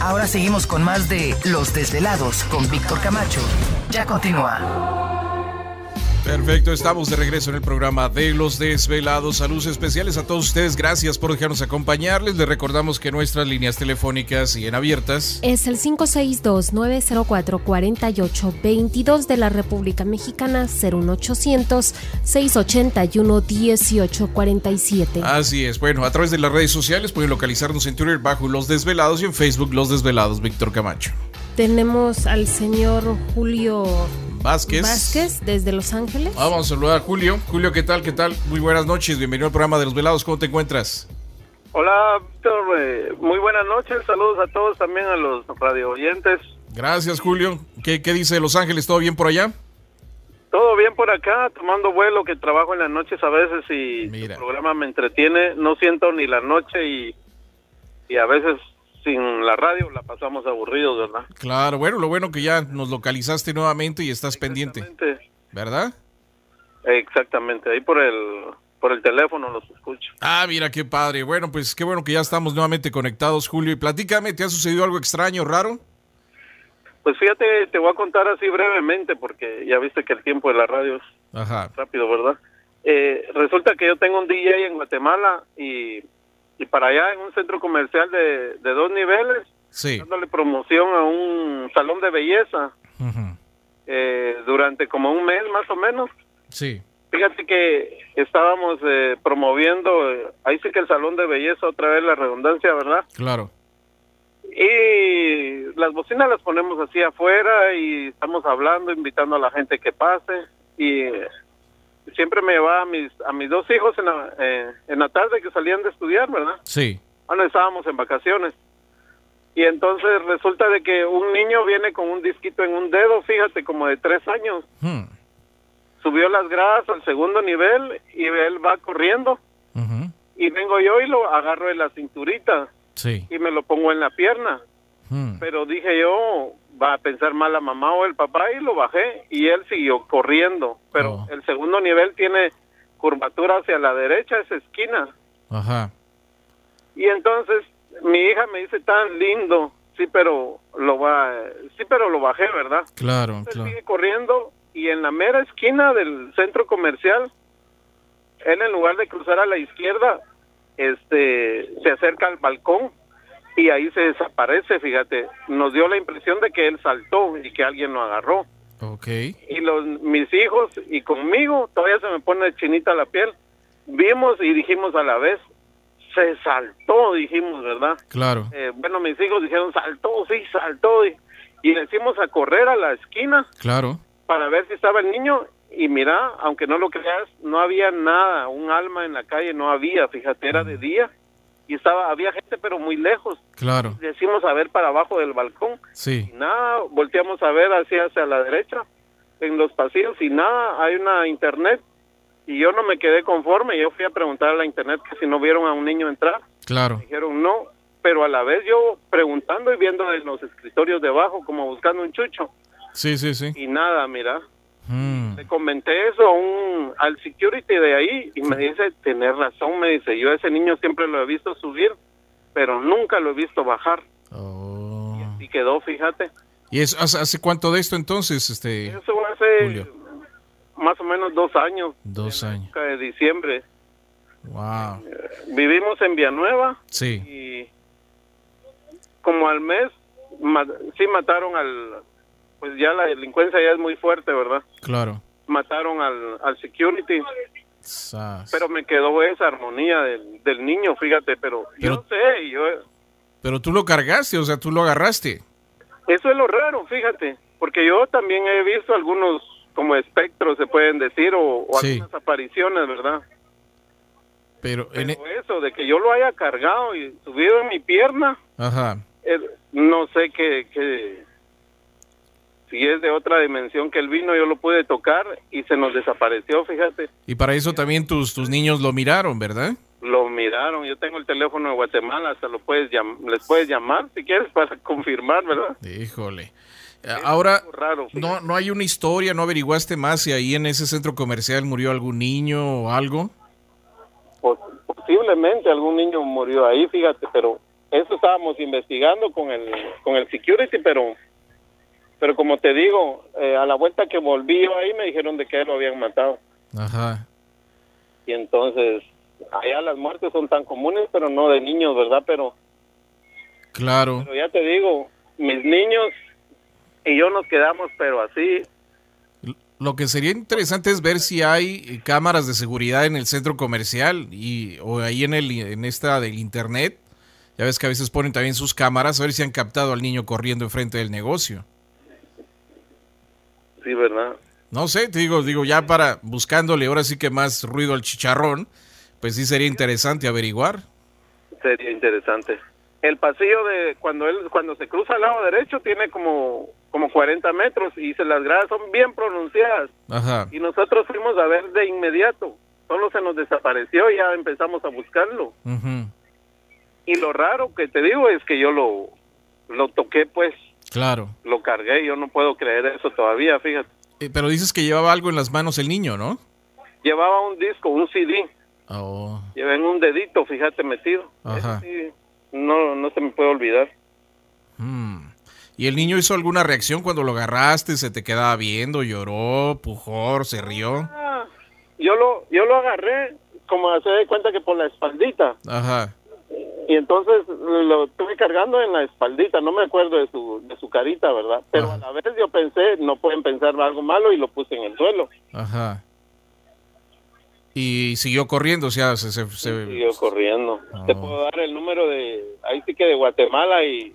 Ahora seguimos con más de Los Desvelados con Víctor Camacho. Ya continúa. Perfecto, estamos de regreso en el programa de Los Desvelados. Saludos especiales a todos ustedes. Gracias por dejarnos acompañarles. Les recordamos que nuestras líneas telefónicas siguen abiertas. Es el 562-904-4822 de la República Mexicana, 01800-681-1847. Así es. Bueno, a través de las redes sociales pueden localizarnos en Twitter bajo Los Desvelados y en Facebook Los Desvelados Víctor Camacho. Tenemos al señor Julio Vázquez. Vázquez, desde Los Ángeles. Vamos a saludar a Julio. Julio, ¿qué tal? ¿Qué tal? Muy buenas noches. Bienvenido al programa de Los Velados. ¿Cómo te encuentras? Hola, Víctor. Eh, muy buenas noches. Saludos a todos, también a los radio oyentes. Gracias, Julio. ¿Qué, ¿Qué dice Los Ángeles? ¿Todo bien por allá? Todo bien por acá, tomando vuelo, que trabajo en las noches a veces y el programa me entretiene. No siento ni la noche y, y a veces sin la radio la pasamos aburridos, ¿verdad? Claro, bueno, lo bueno que ya nos localizaste nuevamente y estás pendiente. ¿Verdad? Exactamente, ahí por el por el teléfono los escucho. Ah, mira qué padre. Bueno, pues qué bueno que ya estamos nuevamente conectados, Julio. Y platícame, ¿te ha sucedido algo extraño, raro? Pues fíjate, te voy a contar así brevemente porque ya viste que el tiempo de la radio es rápido, ¿verdad? Eh, resulta que yo tengo un DJ en Guatemala y y para allá en un centro comercial de, dos niveles, dándole promoción a un salón de belleza eh, durante como un mes más o menos. Sí. Fíjate que estábamos eh, promoviendo, eh, ahí sí que el salón de belleza, otra vez la redundancia, ¿verdad? Claro. Y las bocinas las ponemos así afuera y estamos hablando, invitando a la gente que pase y siempre me llevaba a mis, a mis dos hijos en la, eh, en la tarde que salían de estudiar, ¿verdad? Sí. Bueno, estábamos en vacaciones. Y entonces resulta de que un niño viene con un disquito en un dedo, fíjate, como de tres años. Hmm. Subió las gradas al segundo nivel y él va corriendo. Y vengo yo y lo agarro de la cinturita. Sí. Y me lo pongo en la pierna. Hmm. Pero dije yo, va a pensar mal la mamá o el papá y lo bajé y él siguió corriendo. Pero oh. el segundo nivel tiene curvatura hacia la derecha, esa esquina. Ajá. Y entonces mi hija me dice tan lindo, sí, pero lo va, sí, pero lo bajé, ¿verdad? Claro, claro. Sigue corriendo y en la mera esquina del centro comercial, él en lugar de cruzar a la izquierda, este, se acerca al balcón y ahí se desaparece, fíjate. Nos dio la impresión de que él saltó y que alguien lo agarró. Ok. Y los, mis hijos y conmigo, todavía se me pone chinita la piel. Vimos y dijimos a la vez, se saltó, dijimos, ¿verdad? Claro. Eh, bueno, mis hijos dijeron, saltó, sí, saltó. Y, y decimos a correr a la esquina. Claro. Para ver si estaba el niño. Y mira, aunque no lo creas, no había nada, un alma en la calle no había, fíjate, era de día y estaba había gente pero muy lejos. Claro. Decimos a ver para abajo del balcón. Sí. Y nada, volteamos a ver hacia hacia la derecha en los pasillos y nada, hay una internet y yo no me quedé conforme, yo fui a preguntar a la internet que si no vieron a un niño entrar. Claro. dijeron no, pero a la vez yo preguntando y viendo en los escritorios debajo como buscando un chucho. Sí, sí, sí. Y nada, mira. Mm. Le comenté eso a un, al security de ahí y me dice, tener razón, me dice, yo a ese niño siempre lo he visto subir, pero nunca lo he visto bajar. Oh. Y así quedó, fíjate. ¿Y eso, hace, cuánto de esto entonces? este Eso hace más o menos dos años. Dos años. de diciembre. Wow. vivimos en Villanueva. Sí. Y como al mes, sí mataron al, pues ya la delincuencia ya es muy fuerte, ¿verdad? Claro. Mataron al, al security. Pero me quedó esa armonía del, del niño, fíjate, pero, yo no sé, yo... Pero tú lo cargaste, o sea, tú lo agarraste. Eso es lo raro, fíjate, porque yo también he visto algunos como espectros, se pueden decir, o, algunas apariciones, ¿verdad? Pero, en e- eso, de que yo lo haya cargado y subido en mi pierna, Ajá. no sé qué, qué, si es de otra dimensión que él vino, yo lo pude tocar y se nos desapareció, fíjate. Y para eso también tus, tus niños lo miraron, ¿verdad? Lo miraron, yo tengo el teléfono de Guatemala, hasta lo puedes les puedes llamar si quieres para confirmar, ¿verdad? Híjole. Ahora, no, ¿no hay una historia, no averiguaste más si ahí en ese centro comercial murió algún niño o algo? posiblemente algún niño murió ahí, fíjate, pero eso estábamos investigando con el, con el security, pero pero como te digo, eh, a la vuelta que volví ahí me dijeron de que lo habían matado. Ajá. Y entonces, allá las muertes son tan comunes, pero no de niños, ¿verdad? Pero... Claro. Pero ya te digo, mis niños y yo nos quedamos, pero así. Lo que sería interesante es ver si hay cámaras de seguridad en el centro comercial y o ahí en el en esta del internet. Ya ves que a veces ponen también sus cámaras a ver si han captado al niño corriendo enfrente del negocio. Sí, ¿verdad? No sé, te digo, digo ya para buscándole ahora sí que más ruido al chicharrón, pues sí sería interesante averiguar. Sería interesante. El pasillo de cuando él cuando se cruza al lado derecho tiene como como 40 metros y se las gradas son bien pronunciadas. Ajá. Y nosotros fuimos a ver de inmediato. Solo se nos desapareció y ya empezamos a buscarlo. Y lo raro que te digo es que yo lo, lo toqué pues Claro. Lo cargué, yo no puedo creer eso todavía, fíjate. Eh, pero dices que llevaba algo en las manos el niño, ¿no? Llevaba un disco, un CD. Oh. Llevé en un dedito, fíjate, metido. Ajá. no, no se me puede olvidar. Hmm. ¿Y el niño hizo alguna reacción cuando lo agarraste? ¿Se te quedaba viendo? ¿Lloró? ¿Pujó? ¿Se rió? Ah, yo, lo, yo lo agarré como hace de cuenta que por la espaldita. Ajá y entonces lo estuve cargando en la espaldita, no me acuerdo de su, de su carita, ¿verdad? Pero a la vez yo pensé, no pueden pensar algo malo y lo puse en el suelo. Ajá. Y siguió corriendo, o sea, se... Siguió corriendo. Te oh. puedo dar el número de, ahí sí que de Guatemala y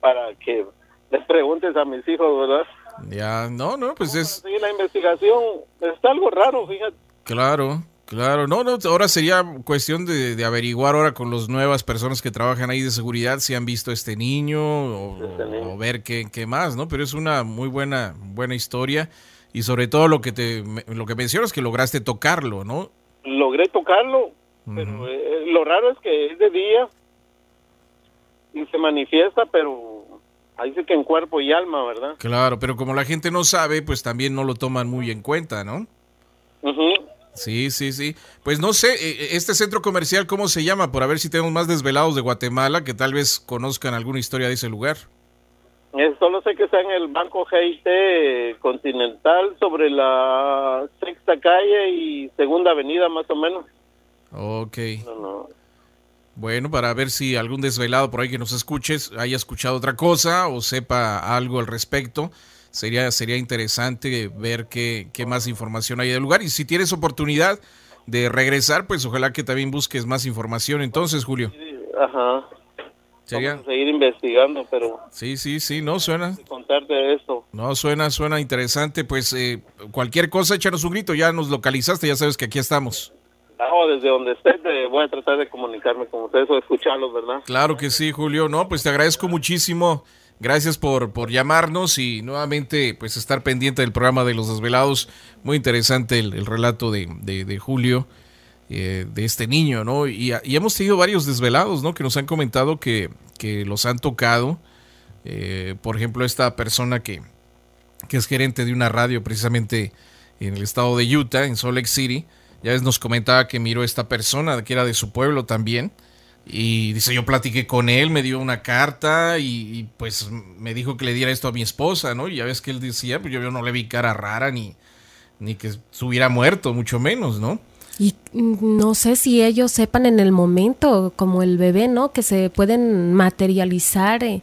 para que les preguntes a mis hijos, ¿verdad? Ya, no, no, pues es... La investigación está algo raro, fíjate. Claro, Claro, no, no, ahora sería cuestión de, averiguar ahora con las nuevas personas que trabajan ahí de seguridad si han visto a este niño o, ver qué, qué, más, ¿no? Pero es una muy buena, buena historia y sobre todo lo que te, lo que mencionas que lograste tocarlo, ¿no? Logré tocarlo, pero eh, lo raro es que es de día y se manifiesta, pero ahí sí que en cuerpo y alma, ¿verdad? Claro, pero como la gente no sabe, pues también no lo toman muy en cuenta, ¿no? Sí, sí, sí. Pues no sé, eh, eh, este centro comercial, ¿cómo se llama? Por a ver si tenemos más desvelados de Guatemala que tal vez conozcan alguna historia de ese lugar. Eh, solo sé que está en el Banco GIT Continental sobre la sexta calle y segunda avenida más o menos. Ok. Bueno, para ver si algún desvelado por ahí que nos escuches haya escuchado otra cosa o sepa algo al respecto sería, sería interesante ver qué, qué más información hay del lugar. Y si tienes oportunidad de regresar, pues ojalá que también busques más información entonces, Julio. Ajá. ¿Sería? seguir investigando, pero... Sí, sí, sí, no suena... Contarte esto. No, suena, suena interesante, pues eh, cualquier cosa, échanos un grito, ya nos localizaste, ya sabes que aquí estamos. No, desde donde esté voy a tratar de comunicarme con ustedes o escucharlos, ¿verdad? Claro que sí, Julio, no, pues te agradezco muchísimo Gracias por, por llamarnos y nuevamente pues estar pendiente del programa de los desvelados. Muy interesante el, relato de, de, Julio, eh, de este niño, ¿no? Y, hemos tenido varios desvelados, ¿no? Que nos han comentado que, que los han tocado. Eh, por ejemplo, esta persona que, que es gerente de una radio precisamente en el estado de Utah, en Salt Lake City. Ya nos comentaba que miró esta persona, que era de su pueblo también y dice, yo platiqué con él, me dio una carta y, pues me dijo que le diera esto a mi esposa, ¿no? Y ya ves que él decía, pues yo, no le vi cara rara ni, ni que estuviera muerto, mucho menos, ¿no? Y no sé si ellos sepan en el momento, como el bebé, ¿no? Que se pueden materializar. Eh,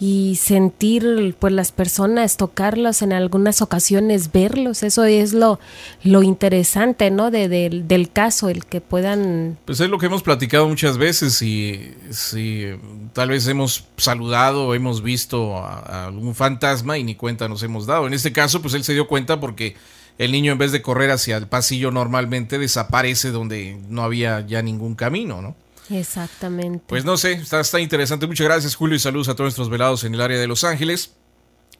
y sentir pues las personas, tocarlos en algunas ocasiones, verlos, eso es lo, lo interesante, ¿no? De, del caso, el que puedan... Pues es lo que hemos platicado muchas veces y si tal vez hemos saludado hemos visto a, algún fantasma y ni cuenta nos hemos dado. En este caso, pues él se dio cuenta porque el niño en vez de correr hacia el pasillo normalmente desaparece donde no había ya ningún camino, ¿no? Exactamente. Pues no sé, está, está interesante. Muchas gracias, Julio, y saludos a todos nuestros velados en el área de Los Ángeles.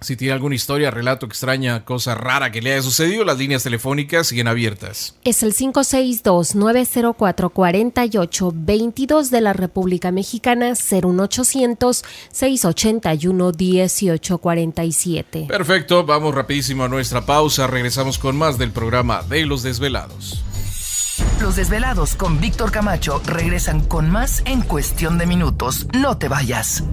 Si tiene alguna historia, relato extraña, cosa rara que le haya sucedido, las líneas telefónicas siguen abiertas. Es el 562-904-4822 de la República Mexicana, 01800-681-1847. Perfecto, vamos rapidísimo a nuestra pausa. Regresamos con más del programa de Los Desvelados. Los Desvelados con Víctor Camacho regresan con más en cuestión de minutos. No te vayas.